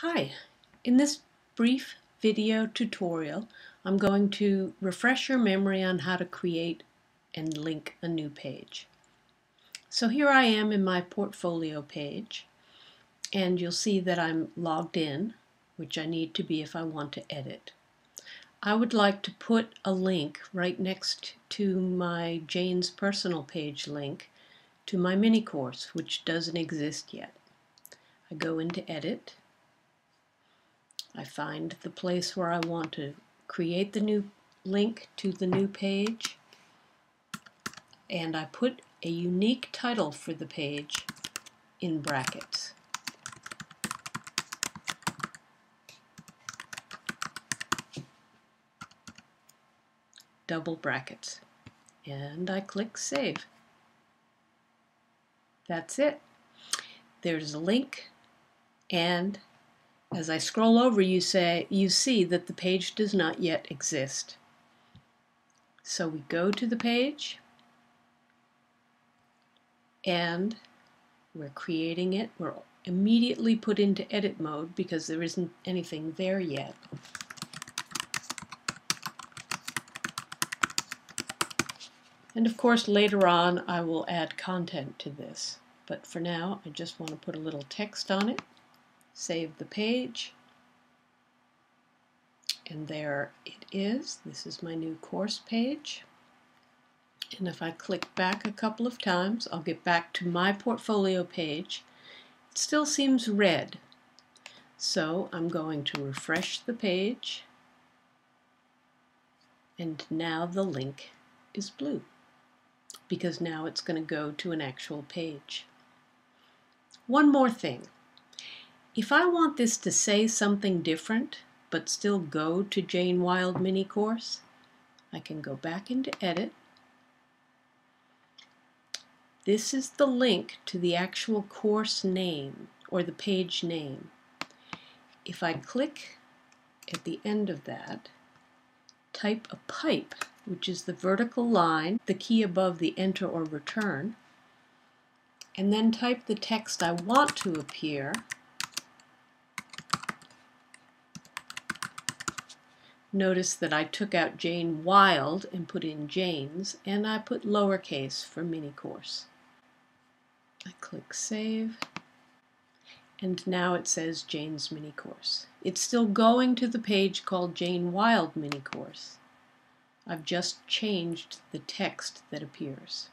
Hi, in this brief video tutorial I'm going to refresh your memory on how to create and link a new page. So here I am in my portfolio page and you'll see that I'm logged in which I need to be if I want to edit. I would like to put a link right next to my Jane's personal page link to my mini course which doesn't exist yet. I go into edit I find the place where I want to create the new link to the new page and I put a unique title for the page in brackets. Double brackets. And I click Save. That's it. There's a link and as I scroll over, you say you see that the page does not yet exist. So we go to the page and we're creating it. We're immediately put into edit mode because there isn't anything there yet. And of course later on I will add content to this. But for now I just want to put a little text on it save the page, and there it is. This is my new course page. And if I click back a couple of times, I'll get back to my portfolio page. It still seems red. So I'm going to refresh the page. And now the link is blue because now it's going to go to an actual page. One more thing. If I want this to say something different, but still go to Jane Wilde mini course, I can go back into edit. This is the link to the actual course name or the page name. If I click at the end of that, type a pipe, which is the vertical line, the key above the enter or return, and then type the text I want to appear, Notice that I took out Jane Wilde and put in Jane's, and I put lowercase for mini course. I click Save, and now it says Jane's mini course. It's still going to the page called Jane Wilde mini course. I've just changed the text that appears.